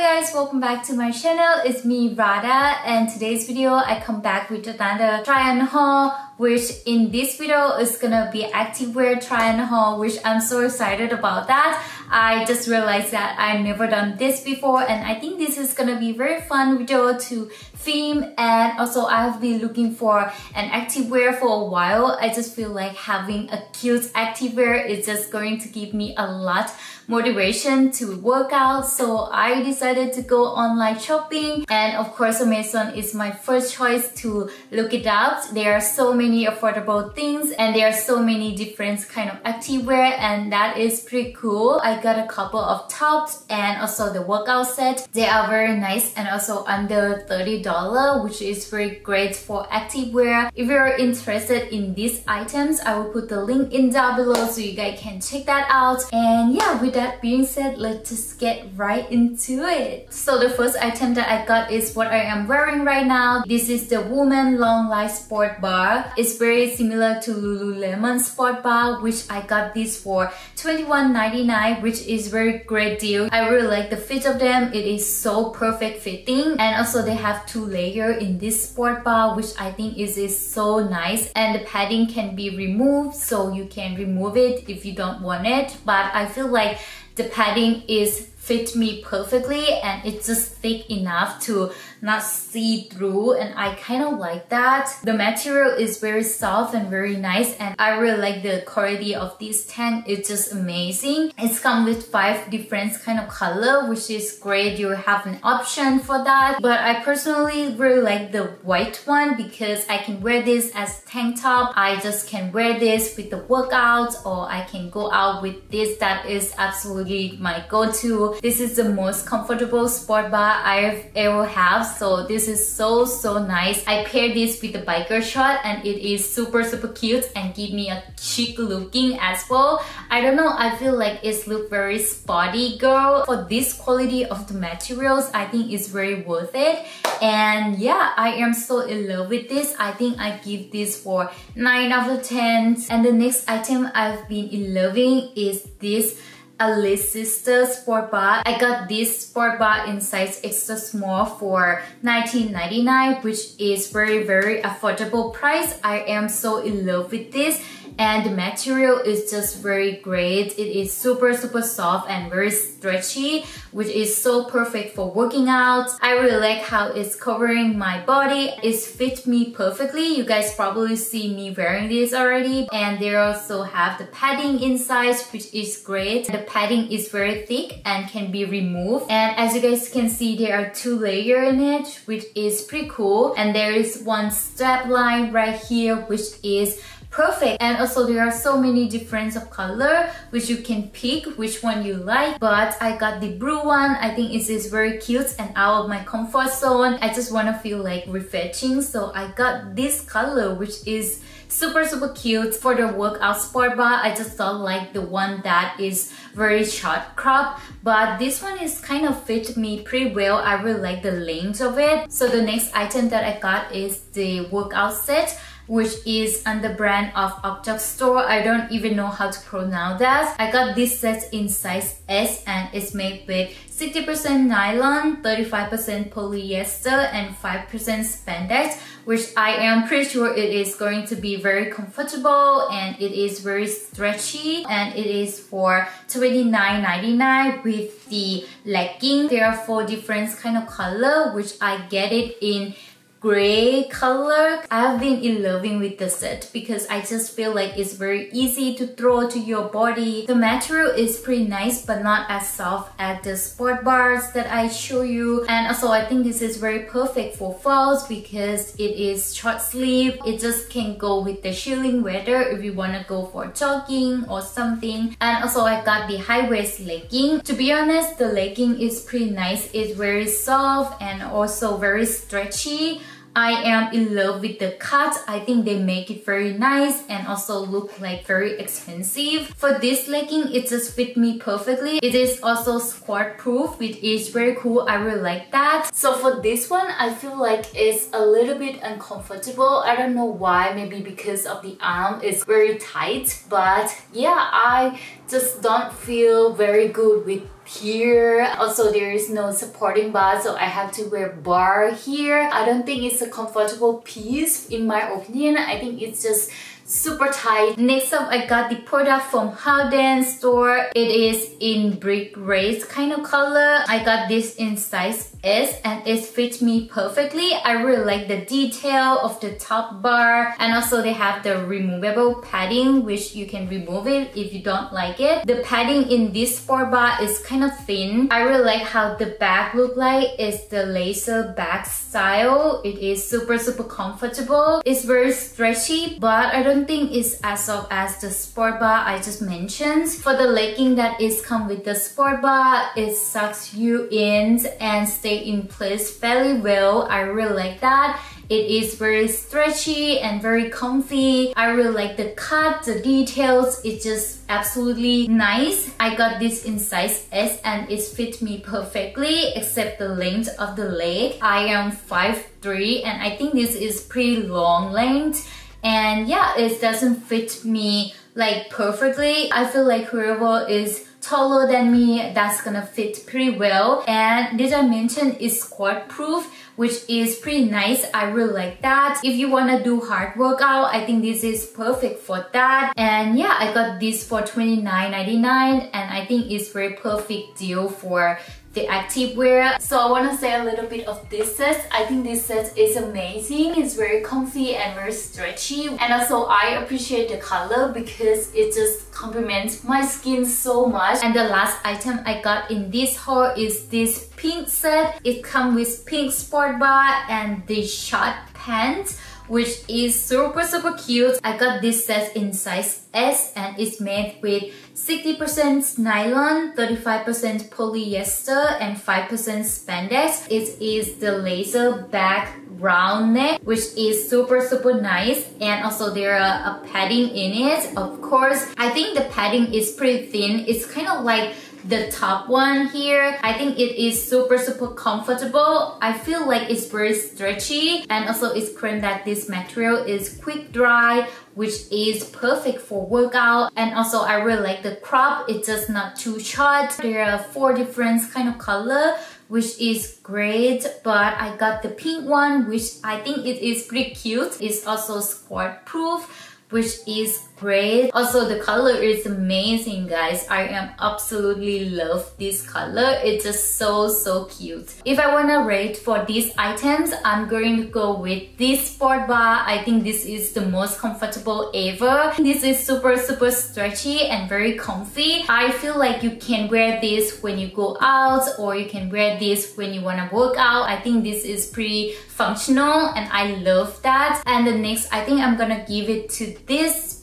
guys, welcome back to my channel. It's me Rada and today's video I come back with another try on haul which in this video is gonna be activewear try on haul which I'm so excited about that. I just realized that I've never done this before and I think this is gonna be very fun video to film and also I've been looking for an activewear for a while. I just feel like having a cute activewear is just going to give me a lot motivation to work out so I decided to go online shopping and of course Amazon is my first choice to look it up. There are so many affordable things and there are so many different kind of activewear and that is pretty cool. I got a couple of tops and also the workout set. They are very nice and also under $30 which is very great for activewear. If you're interested in these items, I will put the link in down below so you guys can check that out. And yeah, with that being said, let's just get right into it. So the first item that I got is what I am wearing right now. This is the Woman Longline Sport Bar. It's very similar to Lululemon Sport Bar, which I got this for $21.99, which is very great deal. I really like the fit of them. It is so perfect fitting. And also they have two layer in this sport bar, which I think is, is so nice. And the padding can be removed, so you can remove it if you don't want it. But I feel like the padding is fit me perfectly and it's just thick enough to not see through and I kind of like that. The material is very soft and very nice and I really like the quality of this tank. It's just amazing. It's come with five different kind of color which is great. You have an option for that. But I personally really like the white one because I can wear this as tank top. I just can wear this with the workout or I can go out with this. That is absolutely my go-to. This is the most comfortable sport bar I've ever have so this is so so nice. I paired this with the biker short and it is super super cute and give me a chic looking as well. I don't know i feel like it's look very sporty girl. For this quality of the materials i think it's very worth it. And yeah i am so in love with this. I think i give this for 9 out of 10 and the next item i've been in loving is this Alisister Sport Bar. I got this sport bar in size extra small for 19.99 which is very very affordable price. I am so in love with this and the material is just very great. It is super super soft and very stretchy which is so perfect for working out. I really like how it's covering my body. It fits me perfectly. You guys probably see me wearing this already and they also have the padding inside which is great. The padding is very thick and can be removed and as you guys can see there are two layers in it which is pretty cool and there is one strap line right here which is perfect. And also there are so many different of color which you can pick which one you like. But I got the blue one. I think it is very cute and out of my comfort zone. I just want to feel like refreshing. So I got this color which is super super cute for the workout sport. Bar I just don't like the one that is very short crop. But this one is kind of fit me pretty well. I really like the length of it. So the next item that I got is the workout set which is under brand of Object Store. I don't even know how to pronounce that. I got this set in size S and it's made with 60% nylon, 35% polyester and 5% spandex which I am pretty sure it is going to be very comfortable and it is very stretchy and it is for $29.99 with the legging. There are four different kind of color which I get it in gray color. I've been in loving with the set because I just feel like it's very easy to throw to your body. The material is pretty nice but not as soft as the sport bars that I show you. And also I think this is very perfect for falls because it is short sleeve. It just can go with the chilling weather if you want to go for jogging or something. And also I got the high waist legging. To be honest, the legging is pretty nice. It's very soft and also very stretchy. I am in love with the cut. I think they make it very nice and also look like very expensive. For this legging, it just fit me perfectly. It is also squat proof, which is very cool. I really like that. So for this one, I feel like it's a little bit uncomfortable. I don't know why, maybe because of the arm. It's very tight, but yeah, I just don't feel very good with here also there is no supporting bar so I have to wear bar here I don't think it's a comfortable piece in my opinion I think it's just super tight. Next up, I got the product from Haodian store. It is in brick race kind of color. I got this in size S and it fits me perfectly. I really like the detail of the top bar and also they have the removable padding which you can remove it if you don't like it. The padding in this sport bar is kind of thin. I really like how the back look like. It's the laser back style. It is super super comfortable. It's very stretchy but I don't think it's as soft as the sport bar I just mentioned. For the legging that is come with the sport bar, it sucks you in and stay in place fairly well. I really like that. It is very stretchy and very comfy. I really like the cut, the details. It's just absolutely nice. I got this in size S and it fit me perfectly except the length of the leg. I am 5'3 and I think this is pretty long length and yeah it doesn't fit me like perfectly I feel like whoever is taller than me that's gonna fit pretty well. And this I mentioned is squat proof which is pretty nice. I really like that. If you want to do hard workout I think this is perfect for that. And yeah I got this for $29.99 and I think it's very perfect deal for the active wear. So I want to say a little bit of this set. I think this set is amazing. It's very comfy and very stretchy. And also I appreciate the color because it just complements my skin so much. And the last item I got in this haul is this pink set. It comes with pink sport bar and the short pants which is super super cute. I got this set in size S and it's made with 60% nylon, 35% polyester and 5% spandex. It is the laser back round neck which is super super nice and also there are a padding in it of course I think the padding is pretty thin it's kind of like the top one here. I think it is super super comfortable. I feel like it's very stretchy and also it's great that this material is quick dry which is perfect for workout. And also I really like the crop. It's just not too short. There are four different kind of color which is great but I got the pink one which I think it is pretty cute. It's also squat proof which is great. Also, the color is amazing, guys. I am absolutely love this color. It's just so, so cute. If I want to rate for these items, I'm going to go with this sport bar. I think this is the most comfortable ever. This is super, super stretchy and very comfy. I feel like you can wear this when you go out or you can wear this when you want to work out. I think this is pretty functional and I love that. And the next, I think I'm gonna give it to this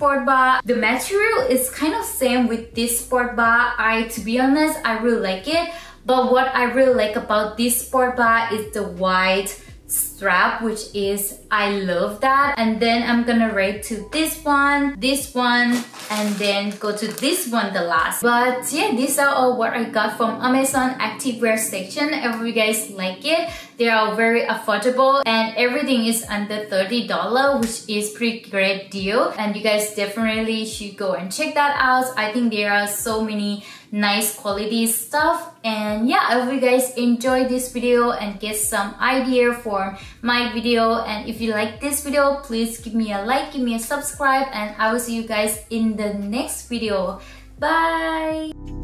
The material is kind of same with this sport bar. I, to be honest, I really like it. But what I really like about this sport bar is the white strap which is I love that. And then I'm gonna rate to this one this one and then go to this one the last. But yeah these are all what I got from Amazon activewear section. I hope you guys like it. They are very affordable and everything is under $30 which is pretty great deal. And you guys definitely should go and check that out. I think there are so many nice quality stuff. And yeah I hope you guys enjoy this video and get some idea for my video. And if you like this video please give me a like give me a subscribe and I will see you guys in the next video. Bye